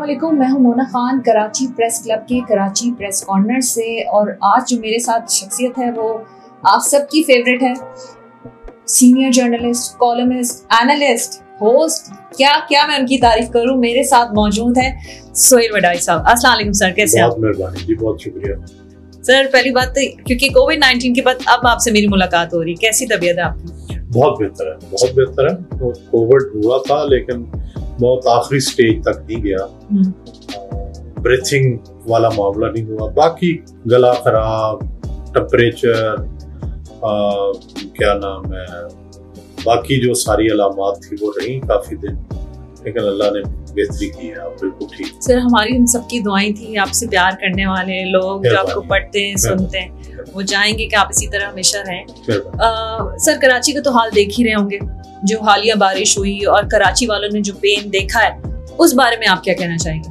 वालेकुम मैं हूँ मोना खान, कराची प्रेस क्लब के कराची प्रेस कॉर्नर से और आज जो मेरे साथ शख्सियत है वो आप सबकी फेवरेट है। Senior journalist columnist analyst host क्या क्या मैं उनकी तारीफ़ करूँ? मेरे साथ मौजूद है सोहेल वडाई साहब। अस्सलाम वालेकुम सर कैसे बहुत मेहरबानी जी बहुत शुक्रिया। सर पहली बात तो क्योंकि कोविड 19 के बाद अब आपसे मेरी मुलाकात हो रही कैसी तबीयत है आपकी? बहुत बेहतर है बहुत बेहतर है। तो कोविड हुआ था लेकिन बहुत आखिरी स्टेज तक नहीं गया। ब्रीथिंग हम्म। वाला मामला नहीं हुआ। बाकी गला खराब टेम्परेचर क्या नाम है? बाकी जो सारी अलामत थी वो रही काफ़ी दिन। लेकिन अल्लाह ने बेहतरी की है आप बिल्कुल ठीक सर हमारी उन सबकी दुआएँ थी आपसे प्यार करने वाले लोग जो आपको पढ़ते हैं सुनते हैं वो चाहेंगे कि आप इसी तरह हमेशा रहें। सर कराची का तो हाल देख ही रहे होंगे जो हालिया बारिश हुई और कराची वालों ने जो पेन देखा है उस बारे में आप क्या कहना चाहेंगे?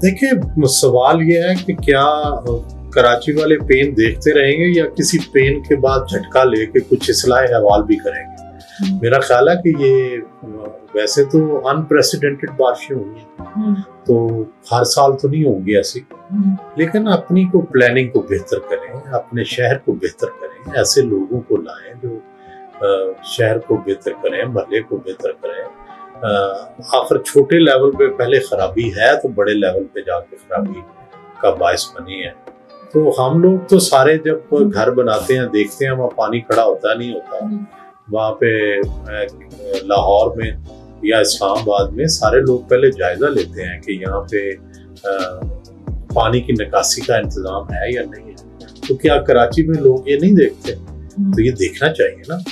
देखिए सवाल ये है कि क्या कराची वाले पेन देखते रहेंगे या किसी पेन के बाद झटका लेके कुछ इसलाह अहवाल भी करेंगे हम्म। मेरा ख्याल है कि ये वैसे तो अनप्रेसिडेंटेड बारिशें हुई हैं हम्म। तो हर साल तो नहीं होंगी ऐसी हम्म। लेकिन अपनी को प्लानिंग को बेहतर करें अपने शहर को बेहतर करें ऐसे लोगों को लाएँ जो शहर को बेहतर करें महल्ले को बेहतर करें आखिर छोटे लेवल पे पहले खराबी है तो बड़े लेवल पे जाके खराबी का बायस बनी है तो हम लोग तो सारे जब हम्म। घर बनाते हैं देखते हैं वहाँ पानी खड़ा होता नहीं होता हम्म। वहाँ पे लाहौर में या इस्लामाबाद में सारे लोग पहले जायजा लेते हैं कि यहाँ पे आ, पानी की निकासी का इंतज़ाम है या नहीं है तो क्या कराची में लोग ये नहीं देखते हम्म। तो ये देखना चाहिए ना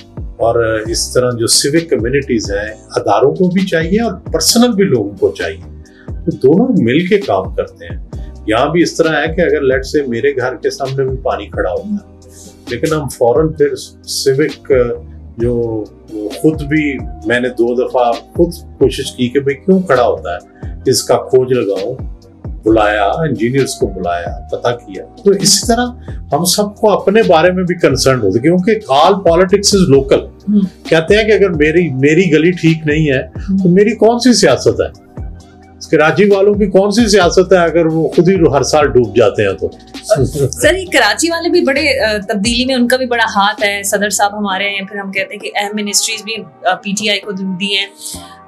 और इस तरह जो सिविक कम्युनिटीज हैं अदारों को भी चाहिए और पर्सनल भी लोगों को चाहिए तो दोनों मिल के काम करते हैं यहाँ भी इस तरह है कि अगर लेट से मेरे घर के सामने भी पानी खड़ा होता है लेकिन हम फ़ौरन फिर सिविक जो खुद भी मैंने दो दफ़ा खुद कोशिश की कि भाई क्यों खड़ा होता है इसका खोज लगाओ बुलाया इंजीनियर्स को बुलाया पता किया। तो इसी तरह हम सबको अपने बारे में भी कंसर्न होते क्योंकि ऑल पॉलिटिक्स इज़ लोकल कहते हैं कि अगर मेरी मेरी गली ठीक नहीं है तो मेरी कौन सी सियासत है? कराची वालों की कौन सी सियासत है अगर वो खुद ही हर साल डूब जाते हैं तो? सर, ये कराची वाले भी बड़े तब्दीली में उनका भी बड़ा हाथ है। सदर साहब हमारे हैं, फिर हम कहते हैं कि अहम मिनिस्ट्रीज भी पीटीआई को दी है।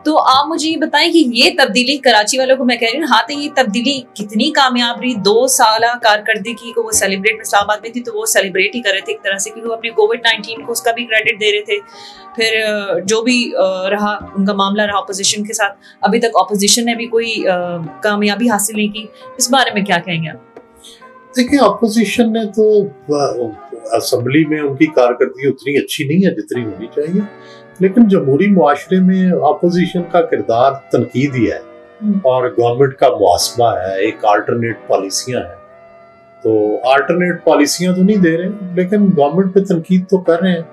तो आप मुझे ये बताएँ कि ये तब्दीली कराची वालों को मैं कह रही हूँ हाँ तो ये तब्दीली कितनी कामयाब रही? दो साल कारकर्दगी को वो सेलिब्रेट इस्लामाबाद में थी तो वो सेलिब्रेट ही कर रहे थे एक तरह से, क्योंकि वो अपने कोविड नाइन्टीन को उसका भी क्रेडिट दे रहे थे। फिर जो भी रहा, उनका मामला रहा अपोजिशन के साथ, अभी तक अपोजिशन ने भी कोई कामयाबी हासिल नहीं की। इस बारे में क्या कहेंगे आप? देखिए अपोजिशन ने तो असेंबली में उनकी कारकर्दगी उतनी अच्छी नहीं है जितनी होनी चाहिए। लेकिन जमहूरी माशरे में अपोजिशन का किरदार तनकीद ही है हम्म। और गवर्नमेंट का मुआसबा है एक आल्टरनेट पॉलिसियाँ हैं। तो आल्टरनेट पॉलिसियाँ तो नहीं दे रहे लेकिन गवर्नमेंट पे तनकीद तो कर रहे हैं।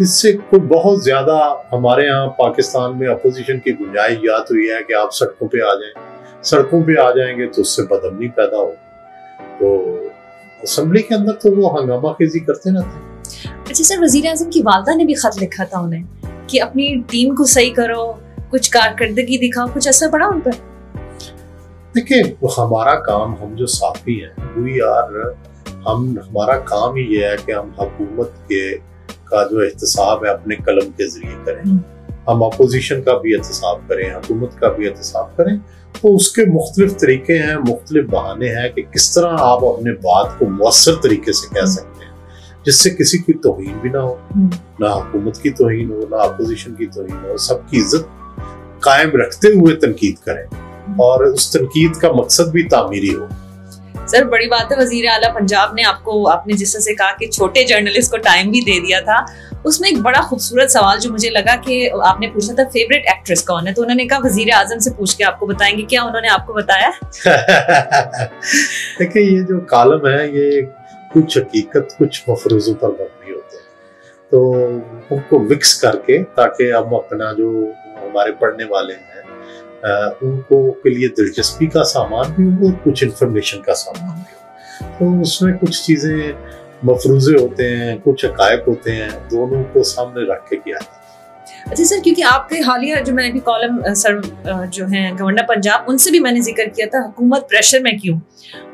इससे कोई बहुत ज़्यादा हमारे यहाँ पाकिस्तान में अपोजिशन की गुंजाइश या तो ये है कि आप सड़कों पे आ जाएँ। सड़कों पे आ जाएँगे तो उससे बदमनी पैदा हो तो असम्बली के अंदर तो वो हंगामा खेजी करते रहते हैं अच्छा सर वज़ीर आज़म की वालदा ने भी खत लिखा था उन्हें कि अपनी टीम को सही करो कुछ कारकर्दगी दिखाओ कुछ असर पड़ा उन पर? देखिए हमारा काम हम जो साफी हैं वी आर हम हमारा काम ही ये है कि हम हुकूमत के का जो एहतसाब है अपने कलम के ज़रिए करें। हम्म। हम अपोजिशन का भी एहतसाब करें हुकूमत का भी एहतसाब करें तो उसके मुख्तलिफ़ तरीके हैं मुख्तलिफ़ बहाने हैं कि किस तरह आप अपने बात को मौसर तरीके से कह। सकते हैं जिससे किसी की तोहन भी ना हो हम्म। ना हुकूमत की तोहन हो ना अपोजिशन की तोहन हो सबकी इज़्ज़त कायम रखते हुए तनकीद करें हम्म। और उस तनकीद का मकसद भी तामीरी हो सर, बड़ी बात है, वज़ीर आला पंजाब ने आपको, आपने जिस तरह से कहा कि छोटे जर्नलिस्ट को टाइम भी दे दिया था, उसमें एक बड़ा खूबसूरत सवाल जो मुझे लगा कि आपने पूछा था फेवरेट एक्ट्रेस कौन है? तो उन्होंने कहा, वज़ीर आज़म से पूछ के आपको बताएँगे, क्या उन्होंने आपको बताया? देखिए, ये जो कॉलम है, ये कुछ हकीकत, कुछ मफरूजों पर मबनी होते हैं। तो उनको मिक्स करके, ताकि हम अपना जो हमारे पढ़ने वाले हैं उनको के लिए दिलचस्पी का सामान भी हो कुछ इंफॉर्मेशन का सामान भी हो तो उसमें कुछ चीज़ें मफरूजे होते हैं, कुछ अकायक होते हैं, दोनों को सामने रख के किया जाता अच्छा सर, क्योंकि आपके हालिया जो मैंने कॉलम सर जो है, गवर्नर पंजाब, उनसे भी मैंने ज़िक्र किया था, हुकूमत प्रेशर में क्यों?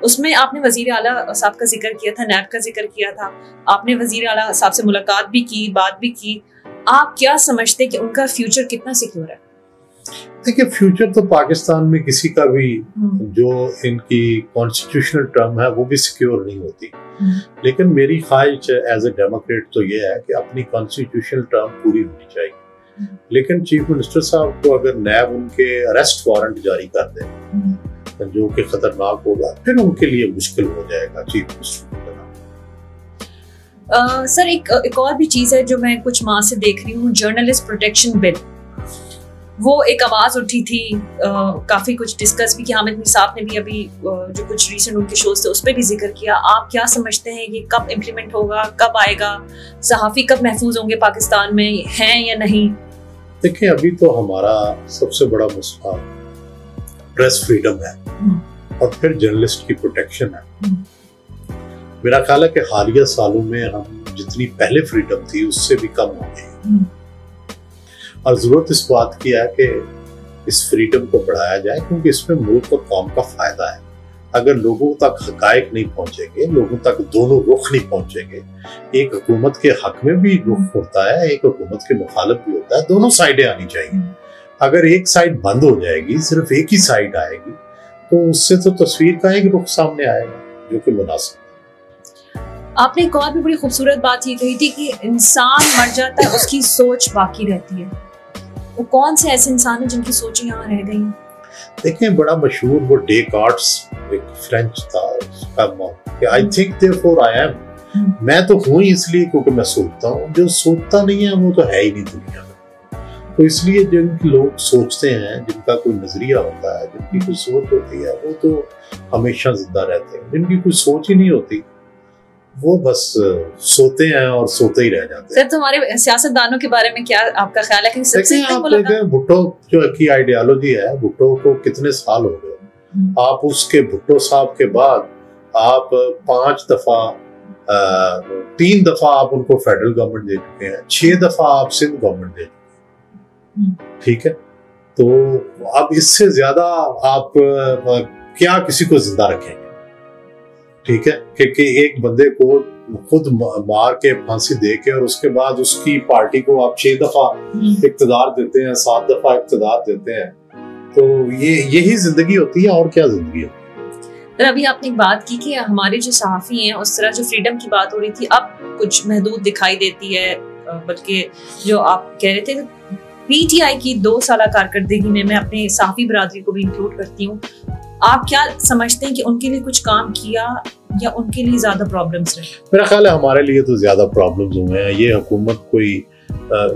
उसमें आपने वज़ीर आला साहब का ज़िक्र किया था नैब का ज़िक्र किया था, आपने वज़ीर आला साहब से मुलाकात भी की, बात भी की। आप क्या समझते कि उनका फ्यूचर कितना सिक्योर है? देखिए फ्यूचर तो पाकिस्तान में किसी का भी हम्म। जो इनकी कॉन्स्टिट्यूशनल टर्म है वो भी सिक्योर नहीं होती हम्म। लेकिन मेरी ख्वाहिश एज ए डेमोक्रेट तो ये है कि अपनी कॉन्स्टिट्यूशनल टर्म पूरी होनी चाहिए हम्म। लेकिन चीफ मिनिस्टर साहब को अगर नैब उनके अरेस्ट वारंट जारी कर दे जो कि खतरनाक होगा फिर उनके लिए मुश्किल हो जाएगा चीफ मिनिस्टर सर एक एक और भी चीज़ है जो मैं कुछ माह से देख रही हूँ जर्नलिस्ट प्रोटेक्शन बिल वो एक आवाज़ उठी थी आ, काफ़ी कुछ डिस्कस भी किया हामिद साहब ने भी अभी जो कुछ रिसेंट उनके शोज़ थे उस पर भी ज़िक्र किया आप क्या समझते हैं कि कब इम्प्लीमेंट होगा कब आएगा सहाफ़ी कब महफूज होंगे पाकिस्तान में हैं या नहीं देखिए अभी तो हमारा सबसे बड़ा मसला प्रेस फ्रीडम है हम्म। और फिर जर्नलिस्ट की प्रोटेक्शन है हम्म। मेरा ख्याल है कि हालिया सालों में हम जितनी पहले फ्रीडम थी उससे भी कम हो गई हम्म। और ज़रूरत इस बात की है कि इस फ्रीडम को बढ़ाया जाए, क्योंकि इसमें मुल्क और कौम का फ़ायदा है। अगर लोगों तक हकायक नहीं पहुँचेंगे, लोगों तक दोनों रुख नहीं पहुँचेंगे, एक हुकूमत के हक में भी रुख होता है, एक हुकूमत के मुखालफ भी होता है, दोनों साइडें आनी चाहिए। अगर एक साइड बंद हो जाएगी, सिर्फ़ एक ही साइड आएगी तो उससे तो तस्वीर का एक रुख सामने आएगा, जो कि मुनासिब आपने एक और भी बड़ी खूबसूरत बात ये कही थी कि इंसान मर जाता है, उसकी सोच बाकी रहती है। वो कौन से ऐसे इंसान है जिनकी सोच यहाँ रह गई देखें बड़ा मशहूर वो डेकार्ट्स एक फ्रेंच था उसका I think therefore I am मैं तो हूँ ही इसलिए क्योंकि मैं सोचता हूँ। जो सोचता नहीं है वो तो है ही नहीं दुनिया में। तो इसलिए जिन लोग सोचते हैं जिनका कोई नज़रिया होता है जिनकी कोई सोच होती है वो तो हमेशा ज़िंदा रहते हैं। जिनकी कोई सोच ही नहीं होती वो बस सोते हैं और सोते ही रह जाते हैं। सर तुम्हारे सियासतदानों के बारे में क्या आपका ख्याल है? कि सबसे आप देखें भुट्टो जो की आइडियोलॉजी है भुट्टो को कितने साल हो गए। हम्म। आप उसके भुट्टो साहब के बाद आप पाँच दफ़ा तीन दफ़ा आप उनको फेडरल गवर्नमेंट दे चुके हैं छह दफ़ा आप सिंध गवर्नमेंट दे चुके हैं। हम्म। ठीक है? तो अब इससे ज़्यादा आप क्या किसी को ज़िंदा रखेंगे? ठीक है? कि, कि एक बंदे को खुद मार के फांसी दे के और उसके बाद उसकी पार्टी को आप छह दफ़ा हम्म। इकतदार देते हैं सात दफ़ा इकतदार देते हैं। तो ये यही ज़िंदगी होती है और क्या ज़िंदगी होती है? अभी आपने एक बात की कि हमारे जो सहाफ़ी हैं उस तरह जो फ्रीडम की बात हो रही थी अब कुछ महदूद दिखाई देती है बल्कि जो आप कह रहे थे पीटीआई की दो साल कारकर्दगी में मैं अपने सहाफ़ी बरादरी को भी इंक्लूड करती हूँ। आप क्या समझते हैं कि उनके लिए कुछ काम किया या उनके लिए ज़्यादा प्रॉब्लम्स रहे? मेरा ख्याल है हमारे लिए तो ज़्यादा प्रॉब्लम्स हुए हैं। ये हुकूमत कोई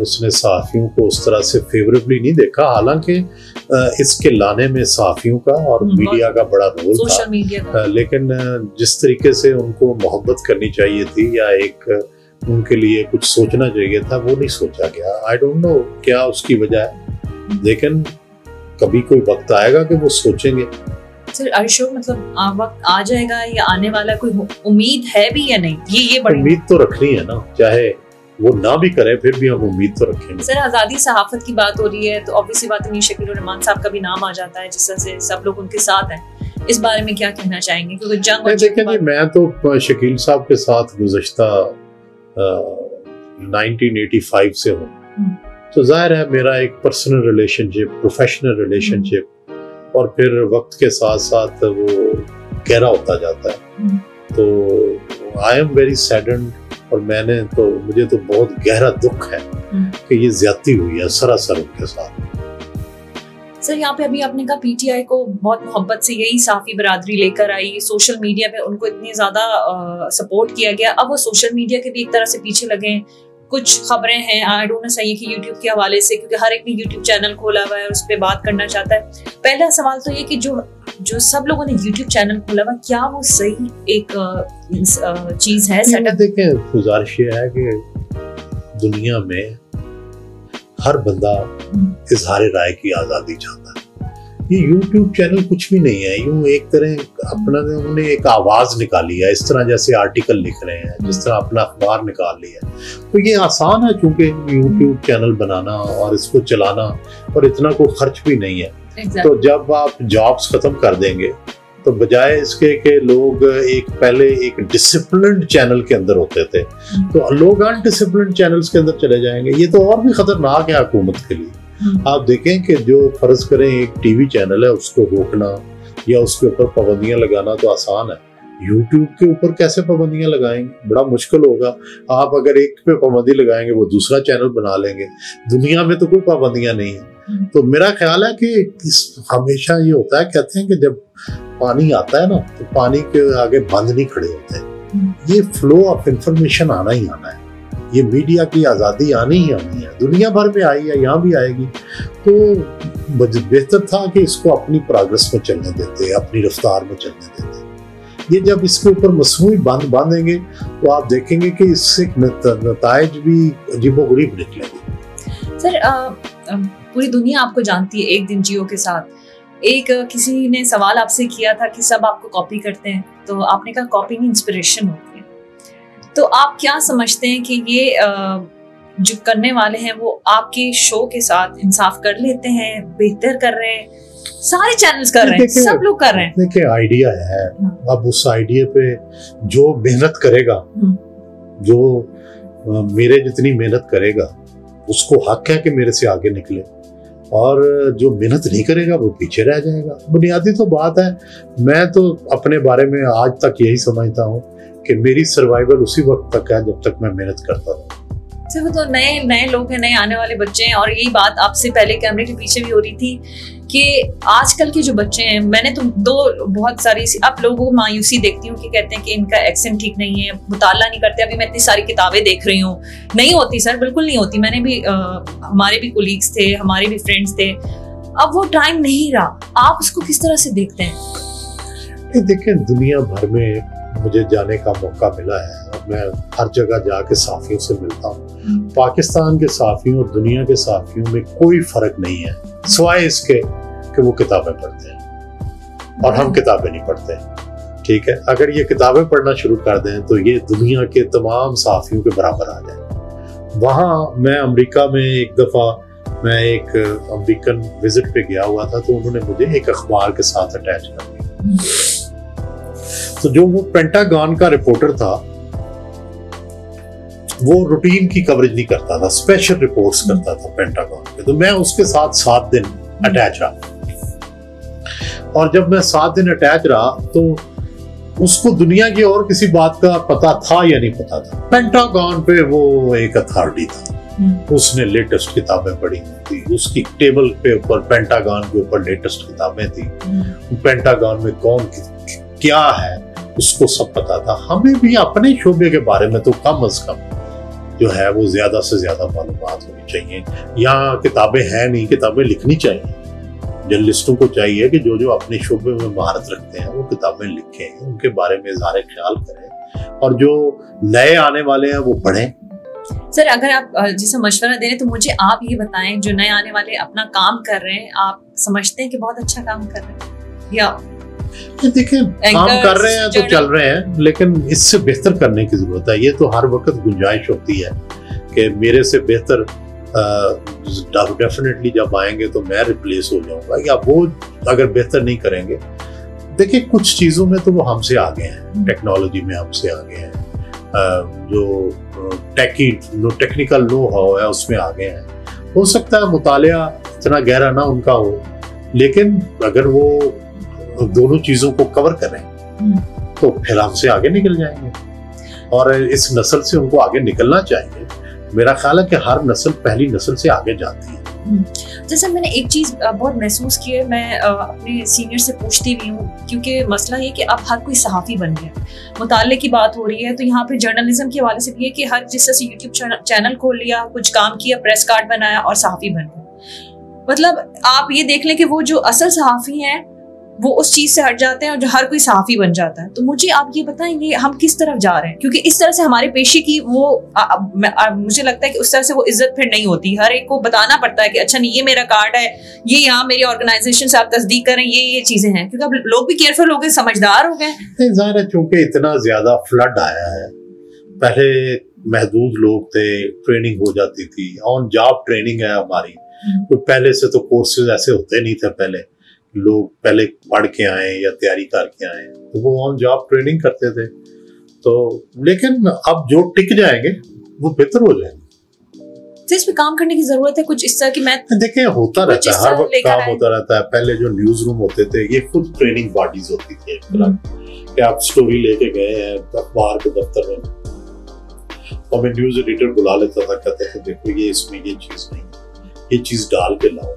उसने सहाफ़ियों को उस तरह से फेवरेबली नहीं देखा। हालाँकि इसके लाने में सहाफ़ियों का और मीडिया का बड़ा रोल था। मीडिया लेकिन जिस तरीके से उनको मोहब्बत करनी चाहिए थी या एक उनके लिए कुछ सोचना चाहिए था वो नहीं सोचा गया। आई डोंट नो क्या उसकी वजह है। हम्म। लेकिन कभी कोई वक्त आएगा कि वो सोचेंगे। सर अर्शो मतलब आ, वक्त आ जाएगा या आने वाला कोई उम्मीद है भी या नहीं? ये ये बड़ी उम्मीद तो रखनी है ना चाहे वो ना भी करे फिर भी हम उम्मीद तो रखेंगे। सर आज़ादी सहाफत की बात हो रही है तो ऑब्वियसली बात नहीं शकील रहमान साहब का भी नाम आ जाता है जिस तरह से सब लोग उनके साथ हैं। इस बारे में क्या कहना चाहेंगे? क्योंकि जंग देखें जी मैं तो शकील साहब के साथ गुजश्ता 1985 से हूँ। हम्म। तो ज़ाहिर है मेरा एक पर्सनल रिलेशनशिप प्रोफेशनल रिलेशनशिप और फिर वक्त के साथ साथ वो गहरा होता जाता है हम्म। तो आई एम वेरी सैडन और मैंने तो मुझे तो बहुत गहरा दुख है हम्म। कि ये ज़्यादा हुई है सरासर उनके साथ सर यहाँ पे अभी आपने कहा पीटीआई को बहुत मोहब्बत से यही साफी बरादरी लेकर आई सोशल मीडिया पे उनको इतनी ज़्यादा सपोर्ट किया गया अब वो सोशल मीडिया के भी एक तरह से पीछे लगे कुछ खबरें हैं। आई डोंट नो सही कि यूट्यूब के हवाले से क्योंकि हर एक ने यूट्यूब चैनल खोला हुआ है उस पर बात करना चाहता है। पहला सवाल तो ये कि जो जो सब लोगों ने यूट्यूब चैनल खोला हुआ क्या वो सही एक चीज़ है सेटअप देखें गुजारिश ये है कि दुनिया में हर बंदा हम्म। इजहार राय की आज़ादी चाहता है। ये YouTube चैनल कुछ भी नहीं है। यूँ एक तरह अपना उन्होंने एक आवाज़ निकाली है इस तरह जैसे आर्टिकल लिख रहे हैं जिस तरह अपना अखबार निकाल लिया तो ये आसान है चूँकि YouTube चैनल बनाना और इसको चलाना और इतना कोई खर्च भी नहीं है। Exactly. तो जब आप जॉब्स खत्म कर देंगे तो बजाय इसके कि लोग एक पहले एक डिसिप्लिन चैनल के अंदर होते थे तो लोग अनडिसिप्लिन चैनल्स के अंदर चले जाएँगे। ये तो और भी खतरनाक है हुकूमत के लिए। हम्म। आप देखें कि जो फ़र्ज़ करें एक टीवी चैनल है उसको रोकना या उसके ऊपर पाबंदियाँ लगाना तो आसान है। यूट्यूब के ऊपर कैसे पाबंदियाँ लगाएँगे? बड़ा मुश्किल होगा। आप अगर एक पे पाबंदी लगाएँगे वो दूसरा चैनल बना लेंगे। दुनिया में तो कोई पाबंदियाँ नहीं है। हम्म। तो मेरा ख्याल है कि इस हमेशा ये होता है कहते हैं कि जब पानी आता है ना तो पानी के आगे बंद नहीं खड़े होते। हम्म। ये फ्लो ऑफ़ इंफॉर्मेशन आना ही आना है। ये मीडिया की आज़ादी आनी ही आनी है। दुनिया भर में आई है, यहाँ भी आएगी। तो बेहतर था कि इसको अपनी प्रोग्रेस में चलने देते, अपनी रफ्तार में चलने देते। ये जब इसके ऊपर मसनू बंद बांधेंगे तो आप देखेंगे कि इससे नतज भी अजीबोगरीब निकलेंगे। सर पूरी दुनिया आपको जानती है एक दिन जियो के साथ। एक किसी ने सवाल आपसे किया था कि सब आपको कॉपी करते हैं तो आपने कहा कॉपी इंस्पिरेशन होती है। तो आप क्या समझते हैं कि ये जो करने वाले हैं वो आपके शो के साथ इंसाफ कर लेते हैं बेहतर कर रहे हैं सारे चैनल्स कर रहे हैं सब लोग कर रहे हैं देखिए आइडिया है हाँ। अब उस आइडिया पे जो मेहनत करेगा हम्म। जो मेरे जितनी मेहनत करेगा उसको हक है कि मेरे से आगे निकले और जो मेहनत नहीं करेगा, वो पीछे रह जाएगा। बुनियादी तो बात है। मैं तो अपने बारे में आज तक यही समझता हूँ कि मेरी सर्वाइवल उसी वक्त तक है जब तक मैं मेहनत करता हूँ सर वो तो नए नए लोग हैं, नए आने वाले बच्चे हैं और यही बात आपसे पहले कैमरे के पीछे भी हो रही थी कि आजकल के जो बच्चे हैं मैंने तो दो बहुत सारी अब लोगों को मायूसी देखती हूँ कि कहते हैं कि इनका एक्सेंट ठीक नहीं है मुताला नहीं करते अभी मैं इतनी सारी किताबें देख रही हूँ। नहीं होती सर बिल्कुल नहीं होती। मैंने भी आ, हमारे भी कोलीग्स थे हमारे भी फ्रेंड्स थे। अब वो टाइम नहीं रहा। आप उसको किस तरह से देखते हैं? देखिए दुनिया भर में मुझे जाने का मौका मिला है और मैं हर जगह जाके साफियों से मिलता हूँ। पाकिस्तान के साफियों और दुनिया के साफियों में कोई फ़र्क नहीं है सिवाय इसके कि वो किताबें पढ़ते हैं और हम किताबें नहीं पढ़ते ठीक है, अगर ये किताबें पढ़ना शुरू कर दें तो ये दुनिया के तमाम साफियों के बराबर आ जाए वहाँ मैं अमेरिका में एक दफ़ा, मैं एक अमेरिकन विज़िट पे गया हुआ था तो उन्होंने मुझे एक अखबार के साथ अटैच कर दिया। तो जो वो पेंटागन का रिपोर्टर था वो रूटीन की कवरेज नहीं करता था स्पेशल रिपोर्ट्स करता था पेंटागन पे। तो मैं उसके साथ सात दिन अटैच रहा। और जब मैं सात दिन अटैच रहा तो उसको दुनिया की और किसी बात का पता था या नहीं पता था? पेंटागन पे वो एक अथॉरिटी था। हम्म। उसने लेटेस्ट किताबें पढ़ी थी। उसकी टेबल पे ऊपर पेंटागन के ऊपर लेटेस्ट किताबें थी। पेंटागन हम्म। में कौन क्या है? उसको सब पता था। हमें भी अपने शोबे के बारे में तो कम अज कम जो है वो ज़्यादा से ज़्यादा मालूम होनी चाहिए। यहाँ किताबें हैं नहीं, किताबें लिखनी चाहिए। जर्नलिस्टों को चाहिए कि जो जो अपने शोबे में महारत रखते हैं, वो किताबें लिखें, उनके बारे में इजहार ख्याल करें और जो नए आने वाले हैं, वो पढ़ें। सर, अगर आप जिसे मशवरा दे रहे तो मुझे आप ये बताएँ, जो नए आने वाले अपना काम कर रहे हैं, आप समझते हैं कि बहुत अच्छा काम कर रहे हैं? या देखिए काम कर रहे हैं तो चल रहे हैं लेकिन इससे बेहतर करने की ज़रूरत है। ये तो हर वक्त गुंजाइश होती है कि मेरे से बेहतर डेफिनेटली जब आएँगे तो मैं रिप्लेस हो जाऊँगा या वो अगर बेहतर नहीं करेंगे। देखिए कुछ चीज़ों में तो वो हमसे आगे हैं टेक्नोलॉजी में हमसे आगे हैं। जो टेकी जो टेक्निकल नो हाउ है उसमें आगे हैं। हो सकता है मुतालिया इतना गहरा ना उनका हो लेकिन अगर वो दोनों चीज़ों को कवर करें। हम्म। तो फिर हमसे आगे निकल जाएँगे। और इस नस्ल से उनको आगे निकलना चाहिए। मेरा ख्याल है कि हर नस्ल पहली नस्ल से आगे जाती है। हम्म। जैसे मैंने एक चीज़ बहुत महसूस की है। मैं अपने सीनियर से पूछती भी हूँ क्योंकि मसला ये कि अब हर कोई सहाफ़ी बन गया। मुताले की बात हो रही है तो यहाँ पे जर्नलिज्म के हवाले से भी है कि हर जिस तरह से यूट्यूब चैनल खोल लिया कुछ काम किया प्रेस कार्ड बनाया और सहाफ़ी बन गया। मतलब आप ये देख लें कि वो जो असल सहाफ़ी हैं वो उस चीज़ से हट जाते हैं और जो हर कोई सहाफी बन जाता है। तो मुझे आप ये बताएँ ये हम किस तरफ़ जा रहे हैं? क्योंकि इस तरह से हमारे पेशे की वो आ, आ, आ, मुझे लगता है कि उस तरह से वो इज़्ज़त फिर नहीं होती। हर एक को बताना पड़ता है कि अच्छा नहीं ये मेरा कार्ड है ये यहाँ मेरी ऑर्गेनाइजेशन से आप तस्दीक करें ये ये चीज़ें हैं। क्योंकि अब लोग भी केयरफुल हो गए समझदार हो गए। ज़ाहिर है चूँकि इतना ज़्यादा फ्लड आया है पहले महदूद लोग थे ट्रेनिंग हो जाती थी ऑन जॉब ट्रेनिंग है हमारी। हम्म। तो पहले से तो कोर्सेज ऐसे होते नहीं थे पहले। लोग पहले पढ़ के आए या तैयारी करके आए तो वो ऑन जॉब ट्रेनिंग करते थे। तो लेकिन अब जो टिक जाएँगे वो बेहतर हो जाएँगे। तो इस पे काम करने की ज़रूरत है कुछ इस तरह की मैं देखिए होता रहता है हर वक्त काम होता रहता है। पहले जो न्यूज़ रूम होते थे ये खुद ट्रेनिंग बॉडीज होती थी हम्म। कि आप स्टोरी लेके गए हैं अखबार के दफ्तर में। और मैं न्यूज़ एडिटर बुला लेता था कहते थे देखो ये इसमें ये चीज़ नहीं ये चीज़ डाल के लाओ।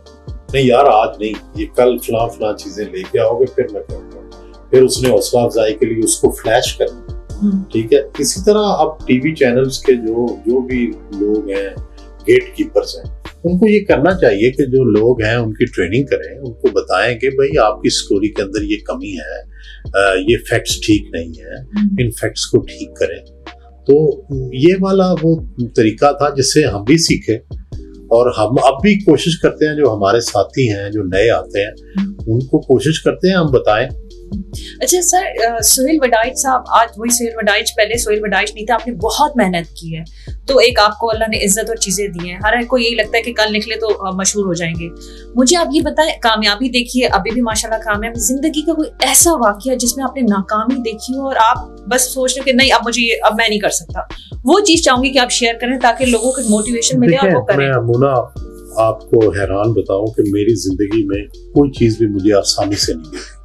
नहीं यार आज नहीं ये कल फला फला चीज़ें लेके आओगे फिर मैं करूँगा फिर उसने हौसला अफजाई के लिए उसको फ्लैश करना हम्म। ठीक है? इसी तरह अब टीवी चैनल्स के जो जो भी लोग हैं गेट कीपर्स हैं उनको ये करना चाहिए कि जो लोग हैं उनकी ट्रेनिंग करें उनको बताएँ कि भाई आपकी स्टोरी के अंदर ये कमी है ये फैक्ट्स ठीक नहीं है हम्म। इन फैक्ट्स को ठीक करें। तो ये वाला वो तरीका था जिससे हम भी सीखे। और हम अब भी कोशिश करते हैं जो हमारे साथी हैं जो नए आते हैं उनको कोशिश करते हैं हम बताएँ अच्छा सर सोहेल वडाइच साहब आज वही सोहेल वडाइच पहले सोहेल वडाइच नहीं था आपने बहुत मेहनत की है। तो एक आपको अल्लाह ने इज़्ज़त और चीज़ें दी हैं। हर एक को यही लगता है कि कल निकले तो मशहूर हो जाएँगे। मुझे आप ये बताएँ कामयाबी देखिए अभी भी माशाल्लाह कामयाब ज़िंदगी का कोई ऐसा वाक्य जिसमें आपने नाकामी देखी हो और आप बस सोच रहे कि नहीं अब मुझे अब मैं नहीं कर सकता। वो चीज़ चाहूँगी कि आप शेयर करें ताकि लोगों को मोटिवेशन मिले और वो करें। आपको हैरान बताऊँ कि मेरी ज़िंदगी में कोई चीज़ भी मुझे आसानी से नहीं मिली।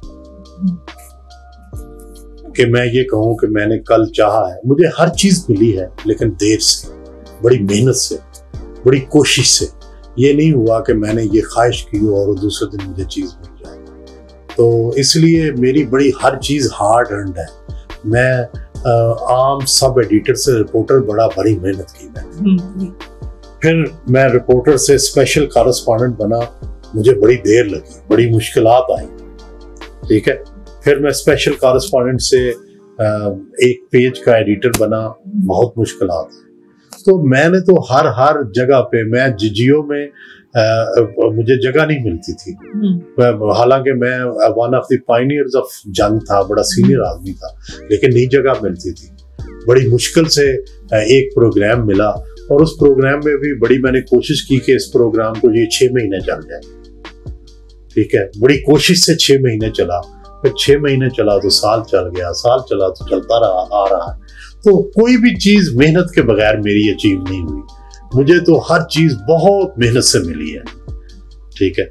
कि मैं ये कहूँ कि मैंने कल चाहा है। मुझे हर चीज़ मिली है लेकिन देर से बड़ी मेहनत से बड़ी कोशिश से ये नहीं हुआ कि मैंने ये ख्वाहिश की और दूसरे दिन मुझे चीज़ मिल जाए। तो इसलिए मेरी बड़ी हर चीज़ हार्ड अर्नड है। मैं आम सब एडिटर से रिपोर्टर बड़ा बड़ी मेहनत की मैंने। हम्म, फिर मैं रिपोर्टर से स्पेशल कॉरेस्पॉन्डेंट बना मुझे बड़ी देर लगी बड़ी मुश्किल आई। ठीक है? फिर मैं स्पेशल कॉरेस्पॉन्डेंट से एक पेज का एडिटर बना बहुत मुश्किल है तो मैंने तो हर हर जगह पे मैं जिजियो में आ, मुझे जगह नहीं मिलती थी। हम्म। हालाँकि मैं one of the pioneers of Jang था बड़ा सीनियर आदमी था लेकिन नहीं जगह मिलती थी। बड़ी मुश्किल से एक प्रोग्राम मिला और उस प्रोग्राम में भी बड़ी मैंने कोशिश की कि इस प्रोग्राम को ये छः महीने चल जाए। ठीक है? बड़ी कोशिश से छह महीने चला। फिर छह महीने चला तो साल चल गया साल चला तो चलता रहा आ रहा। तो कोई भी चीज़ मेहनत के बगैर मेरी अचीव नहीं हुई। मुझे तो हर चीज़ बहुत मेहनत से मिली है। ठीक है?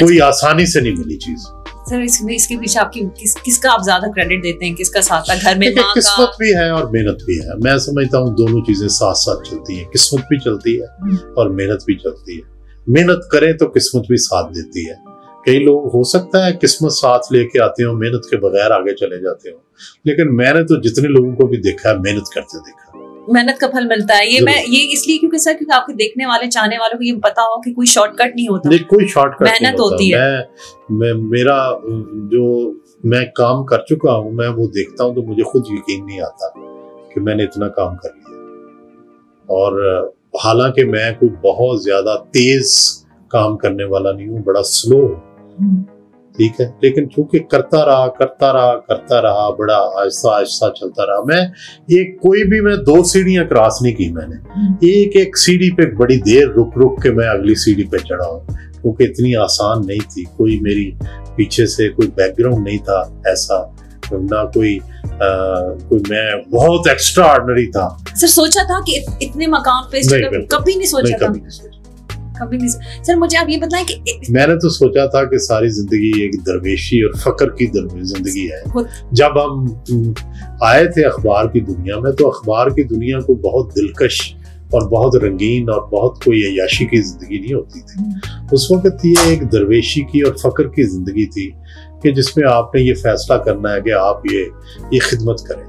कोई आसानी से नहीं मिली चीज़। सर इसमें इसके पीछे आपकी किस किसका आप ज़्यादा क्रेडिट देते हैं? किसका साथ था? घर में माँ किस्मत भी है और मेहनत भी है। मैं समझता हूँ दोनों चीज़ें साथ साथ चलती हैं। किस्मत भी चलती है हम्म। और मेहनत भी चलती है। मेहनत करें तो किस्मत भी साथ देती है। कई लोग हो सकता है किस्मत साथ लेके आते हो मेहनत के बगैर आगे चले जाते हो। लेकिन मैंने तो जितने लोगों को भी देखा है मेहनत करते देखा मेहनत का फल मिलता है। ये मैं ये इसलिए क्योंकि सर क्योंकि आपके देखने वाले चाहने वालों को ये पता हो कि कोई शॉर्टकट नहीं होता। नहीं कोई शॉर्टकट मेहनत होती। है। मैं, मैं मेरा जो मैं काम कर चुका हूँ मैं वो देखता हूँ तो मुझे खुद यकीन नहीं आता कि मैंने इतना काम कर लिया और हालाँकि मैं कोई बहुत ज़्यादा तेज काम करने वाला नहीं हूँ बड़ा स्लो हूँ। ठीक है? लेकिन चूँकि करता रहा करता रहा करता रहा बड़ा आहिस्ता आहिस्ता चलता रहा मैं एक कोई भी मैं दो सीढ़ियाँ क्रॉस नहीं की मैंने। एक एक सीढ़ी पे बड़ी देर रुक रुक के मैं अगली सीढ़ी पे चढ़ा हूँ क्योंकि इतनी आसान नहीं थी। कोई मेरी पीछे से कोई बैकग्राउंड नहीं था ऐसा ना कोई आ, कोई मैं बहुत एक्स्ट्रा ऑर्डनरी था। सर सोचा था कि इतने मकाम पे नहीं, कभी नहीं सोचा नहीं, था? कभी नहीं सोचा। कभी नहीं सर मुझे आप ये बताएँ कि मैंने तो सोचा था कि सारी ज़िंदगी एक दरवेशी और फकर की ज़िंदगी है। जब हम आए थे अखबार की दुनिया में तो अखबार की दुनिया को बहुत दिलकश और बहुत रंगीन और बहुत कोई अयाशी की ज़िंदगी नहीं होती थी। हम्म। उस वक्त ये एक दरवेशी की और फकर की ज़िंदगी थी कि जिसमें आपने ये फैसला करना है कि आप ये ये खिदमत करें।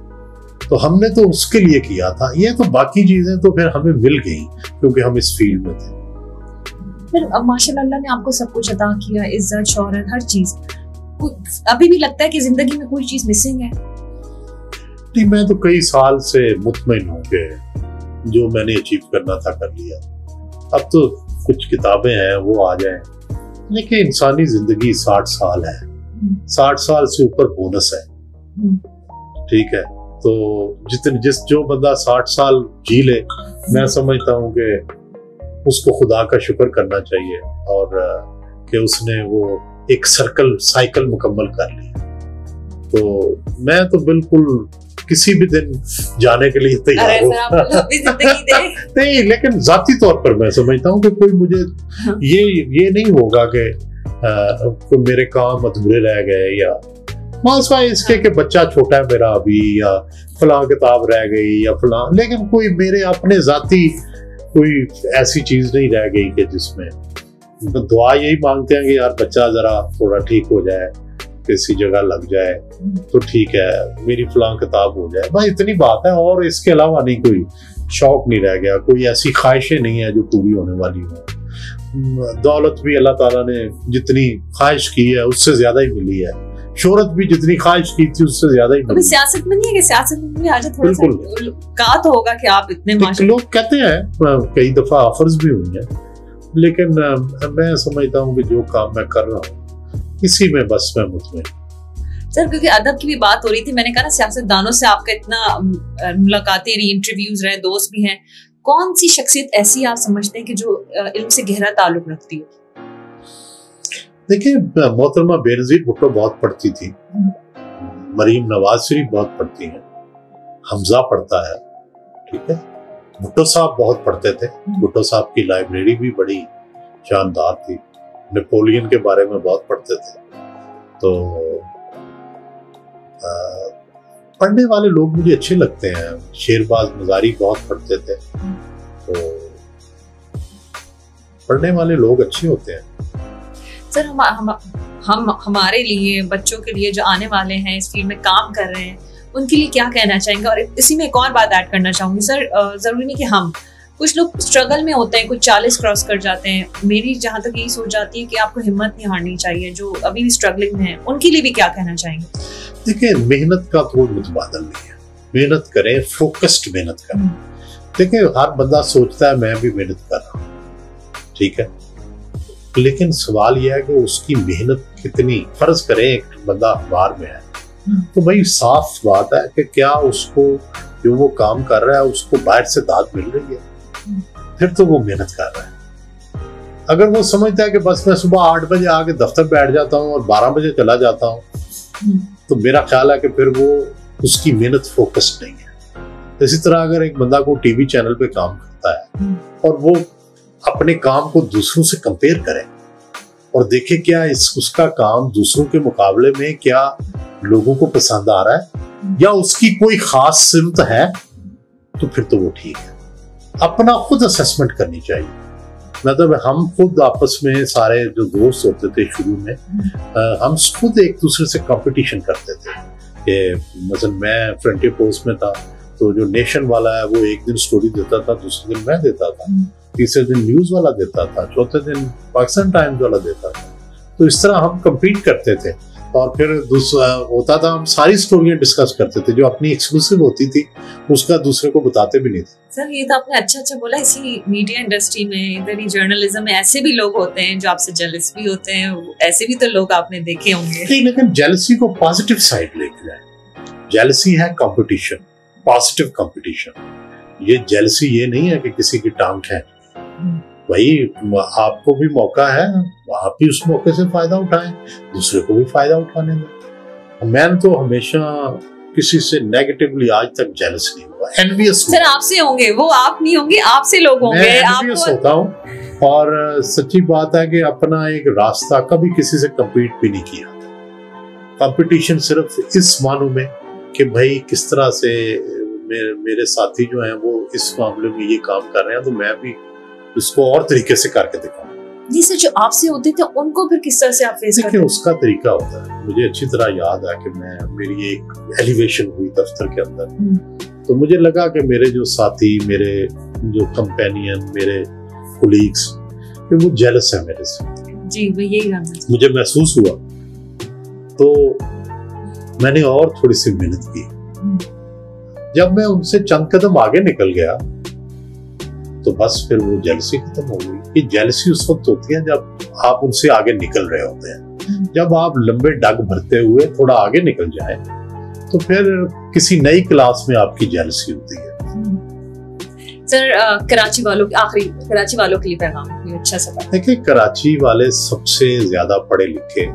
तो हमने तो उसके लिए किया था। ये तो बाकी चीज़ें तो फिर हमें मिल गई क्योंकि हम इस फ़ील्ड में थे। फिर अब माशाल्लाह ने आपको सब कुछ अदा किया इज़्ज़त शोहरत हर चीज़। अभी भी लगता है कि ज़िंदगी में कोई चीज़ मिसिंग है? नहीं मैं तो कई साल से मुतमिन हूँ कि जो मैंने अचीव करना था कर लिया। अब तो कुछ किताबें हैं वो आ जाए। लेकिन इंसानी ज़िंदगी साठ साल है। साठ साल से ऊपर बोनस है। ठीक है? तो जितने जिस जो बंदा साठ साल जी ले मैं समझता हूँ कि उसको खुदा का शुक्र करना चाहिए और कि उसने वो एक सर्कल साइकिल मुकम्मल कर ली तो मैं तो बिल्कुल किसी भी दिन जाने के लिए तैयार हूँ नहीं लेकिन जाती तौर पर मैं समझता हूँ कि कोई मुझे हाँ। ये ये नहीं होगा कि कोई मेरे काम अधूरे रह गए या मासवा इसके हाँ। कि बच्चा छोटा है मेरा अभी या फला किताब रह गई या फला लेकिन कोई मेरे अपने जाती कोई ऐसी चीज़ नहीं रह गई कि जिसमें तो दुआ यही मांगते हैं कि यार बच्चा जरा थोड़ा ठीक हो जाए, किसी जगह लग जाए तो ठीक है, मेरी फलां किताब हो जाए। बस इतनी बात है और इसके अलावा नहीं, कोई शौक नहीं रह गया, कोई ऐसी ख्वाहिशें नहीं है जो पूरी होने वाली हो। दौलत भी अल्लाह ताला ने जितनी ख्वाहिश की है, उससे ज़्यादा ही मिली है। शोहरत भी जितनी ख्वाहिश की थी उससे ज़्यादा ही मिली सियासत में नहीं है कि सियासत में भी आज थोड़ा बिल्कुल। कहा तो होगा कि आप इतने लोग कहते हैं कई दफ़ा ऑफर्स भी हुई हैं लेकिन मैं समझता हूँ कि जो काम मैं कर रहा हूँ इसी में बस मैं मुतमिन सर क्योंकि अदब की भी बात हो रही थी मैंने कहा ना सियासतदानों से आपका इतना मुलाकातें रही इंटरव्यूज़ रहे दोस्त भी हैं कौन सी शख्सियत ऐसी आप समझते हैं कि जो इल्म से गहरा ताल्लुक रखती हो? देखिए मोहतरमा बेनजीर भुट्टो बहुत पढ़ती थी। मरीम नवाज़ शरीफ बहुत पढ़ती हैं। हमजा पढ़ता है ठीक है? भुट्टो साहब बहुत पढ़ते थे। भुट्टो साहब की लाइब्रेरी भी बड़ी शानदार थी। नेपोलियन के बारे में बहुत पढ़ते थे। तो आ, पढ़ने वाले लोग मुझे अच्छे लगते हैं। शेरबाज मजारी बहुत पढ़ते थे। तो पढ़ने वाले लोग अच्छे होते हैं। सर हम हम हम हमारे लिए बच्चों के लिए जो आने वाले हैं इस फ़ील्ड में काम कर रहे हैं उनके लिए क्या कहना चाहेंगे? और इसी में एक और बात ऐड करना चाहूँगी सर ज़रूरी नहीं कि हम कुछ लोग स्ट्रगल में होते हैं कुछ चालीस क्रॉस कर जाते हैं। मेरी जहाँ तक यही सोच जाती है कि आपको हिम्मत नहीं हारनी चाहिए जो अभी भी स्ट्रगलिंग में है उनके लिए भी क्या कहना चाहेंगे? देखिए मेहनत का कोई मुतबादल नहीं है। मेहनत करें फोकस्ड मेहनत करें। हम्म। देखिए हर बंदा सोचता है मैं भी मेहनत कर रहा हूँ। ठीक है? लेकिन सवाल यह है कि उसकी मेहनत कितनी? फ़र्ज़ करें एक बंदा अखबार में है। तो भाई साफ़ बात है कि क्या उसको जो वो काम कर रहा है उसको बाहर से दाद मिल रही है? फिर तो वो मेहनत कर रहा है। अगर वो समझता है कि बस मैं सुबह आठ बजे आके दफ्तर बैठ जाता हूँ और बारह बजे चला जाता हूँ तो मेरा ख्याल है कि फिर वो उसकी मेहनत फोकस्ड नहीं है। इसी तरह अगर एक बंदा को टीवी चैनल पे काम करता है और वो अपने काम को दूसरों से कंपेयर करें। और देखे क्या इस, उसका काम दूसरों के मुकाबले में क्या लोगों को पसंद आ रहा है? या उसकी कोई खास सिमत है? तो फिर तो वो ठीक है। अपना खुद असेसमेंट करनी चाहिए। मतलब हम खुद आपस में सारे जो दोस्त होते थे शुरू में हम खुद एक दूसरे से कंपटीशन करते थे। कि मतलब मैं फ्रंटियर पोस्ट में था तो जो नेशन वाला है, वो एक दिन स्टोरी देता था, दूसरे दिन मैं देता था। तीसरे दिन न्यूज़ वाला देता था चौथे दिन पाकिस्तान टाइम्स वाला देता था। तो इस तरह हम कम्पीट करते थे। और फिर दूसरा होता था हम सारी स्टोरियाँ डिस्कस करते थे जो अपनी एक्सक्लूसिव होती थी उसका दूसरे को बताते भी नहीं थे। सर ये तो आपने अच्छा अच्छा बोला इसी मीडिया इंडस्ट्री में इधर ही जर्नलिज्म में ऐसे भी लोग होते हैं जो आपसे जेलस भी होते हैं ऐसे भी तो लोग आपने देखे होंगे। नहीं लेकिन जेलसी को पॉजिटिव साइड लेके जाए जेलसी है कंपटीशन पॉजिटिव कंपटीशन ये जेलसी ये नहीं है कि किसी की टांग है। भाई आपको भी मौका है आप भी उस मौके से फ़ायदा उठाएँ दूसरे को भी फ़ायदा उठाने दें मैं तो हमेशा किसी से नेगेटिवली आज तक जेलस नहीं हुआ एनवियस सर आपसे होंगे वो आप नहीं होंगे आपसे लोग होंगे मैं एनवियस होता हूँ और सच्ची बात है कि अपना एक रास्ता कभी किसी से कम्पीट भी नहीं किया। कंपटीशन सिर्फ़ इस मानू में कि भाई किस तरह से मेरे मेरे साथी जो हैं वो इस मामले में ये काम कर रहे हैं तो मैं भी उसको और तरीके से करके दिखाऊँ। जी सर जो आपसे होते थे उनको फिर किस तरह से आप फेस करते उसका तरीका होता है। मुझे अच्छी तरह याद है कि मैं मेरी एक एलिवेशन हुई दफ्तर के अंदर। हम्म। तो मुझे लगा कि मेरे जो साथी मेरे जो कंपेनियन मेरे कोलीग्स वो जेलस है मेरे से। जी मैं यही मुझे। महसूस हुआ। तो मैंने और थोड़ी सी मेहनत की। जब मैं उनसे चंद कदम आगे निकल गया तो बस फिर वो जेलसी खत्म हो गई। कि जेलसी उस वक्त होती है जब आप उनसे आगे निकल रहे होते हैं। जब आप लंबे डग भरते हुए थोड़ा आगे निकल जाए तो फिर किसी नई क्लास में आपकी जेलसी होती है। सर कराची वालों आखिरी कराची वालों के लिए पैगाम अच्छा सा देखिए कराची वाले सबसे ज़्यादा पढ़े लिखे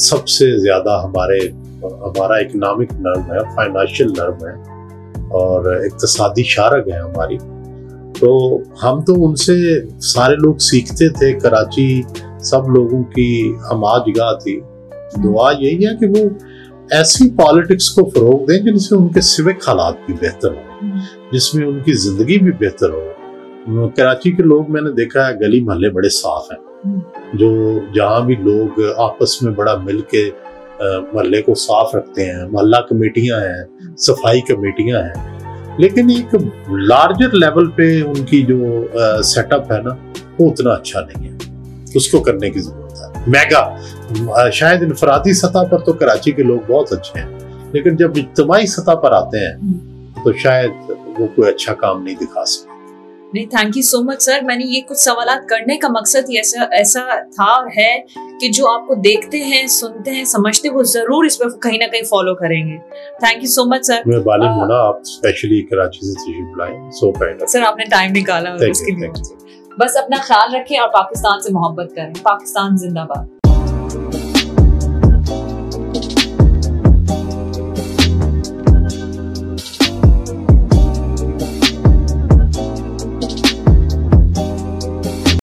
सबसे ज़्यादा हमारे हमारा इकोनॉमिक नर्व है फाइनेंशियल नर्व है और इकतसादी शारक है हमारी। तो हम तो उनसे सारे लोग सीखते थे, कराची सब लोगों की हमाजगाह थी। दुआ यही है कि वो ऐसी पॉलिटिक्स को फरोग दें जिनसे उनके सिविक हालात भी बेहतर हो, जिसमें उनकी ज़िंदगी भी बेहतर हो। कराची के लोग मैंने देखा है, गली मोहल्ले बड़े साफ़ हैं। जो जहाँ भी लोग आपस में बड़ा मिल के मोहल्ले को साफ़ रखते हैं, मोहल्ला कमेटियाँ हैं, सफ़ाई कमेटियाँ हैं लेकिन एक लार्जर लेवल पे उनकी जो सेटअप है ना वो उतना अच्छा नहीं है। उसको करने की ज़रूरत है। मेगा शायद इनफरादी सतह पर तो कराची के लोग बहुत अच्छे हैं लेकिन जब इज्तमाही सतह पर आते हैं तो शायद वो कोई अच्छा काम नहीं दिखा सकते। नहीं thank you so much sir मैंने ये कुछ सवाल करने का मकसद ही ऐसा ऐसा था और है कि जो आपको देखते हैं सुनते हैं समझते हैं वो ज़रूर इस पर कहीं ना कहीं फॉलो करेंगे। Thank you so much sir मैं बालिम हूँ ना आप स्पेशली कराची से तशरीफ़ बुलाए सो काइंड सर आपने टाइम निकाला उसके लिए बस अपना ख्याल रखें और पाकिस्तान से मोहब्बत करें। पाकिस्तान जिंदाबाद।